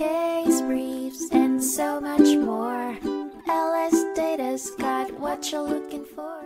case briefs, and so much more. LS Data's got what you're looking for.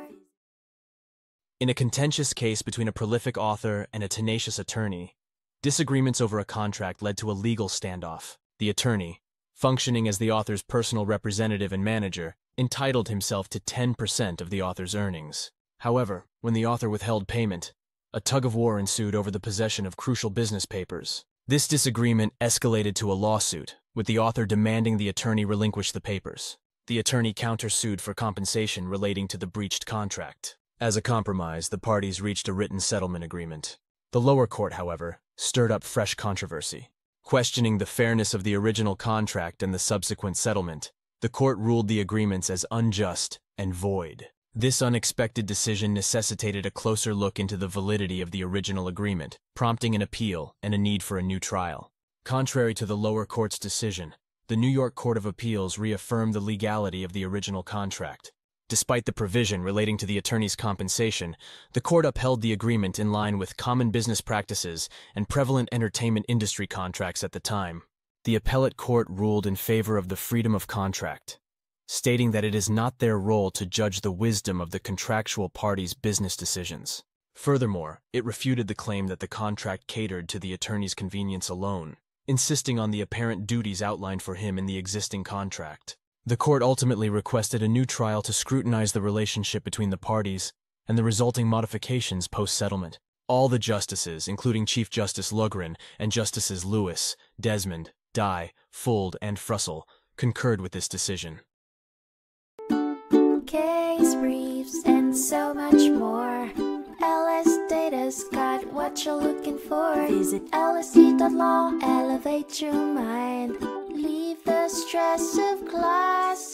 In a contentious case between a prolific author and a tenacious attorney, disagreements over a contract led to a legal standoff. The attorney, functioning as the author's personal representative and manager, entitled himself to 10% of the author's earnings. However, when the author withheld payment, a tug of war ensued over the possession of crucial business papers. This disagreement escalated to a lawsuit, with the author demanding the attorney relinquish the papers. The attorney countersued for compensation relating to the breached contract. As a compromise, the parties reached a written settlement agreement. The lower court, however, stirred up fresh controversy. Questioning the fairness of the original contract and the subsequent settlement, the court ruled the agreements as unjust and void. This unexpected decision necessitated a closer look into the validity of the original agreement, prompting an appeal and a need for a new trial. Contrary to the lower court's decision, the New York Court of Appeals reaffirmed the legality of the original contract. Despite the provision relating to the attorney's compensation, the court upheld the agreement in line with common business practices and prevalent entertainment industry contracts at the time. The appellate court ruled in favor of the freedom of contract, stating that it is not their role to judge the wisdom of the contractual parties' business decisions. Furthermore, it refuted the claim that the contract catered to the attorney's convenience alone, insisting on the apparent duties outlined for him in the existing contract. The court ultimately requested a new trial to scrutinize the relationship between the parties and the resulting modifications post-settlement. All the justices, including Chief Justice Loughran and Justices Lewis, Desmond, Dye, Fuld, and Froessel, concurred with this decision case briefs, and so much more. LS Data's got what you're looking for. Visit lsd.law, elevate your mind. Leave the stress of class.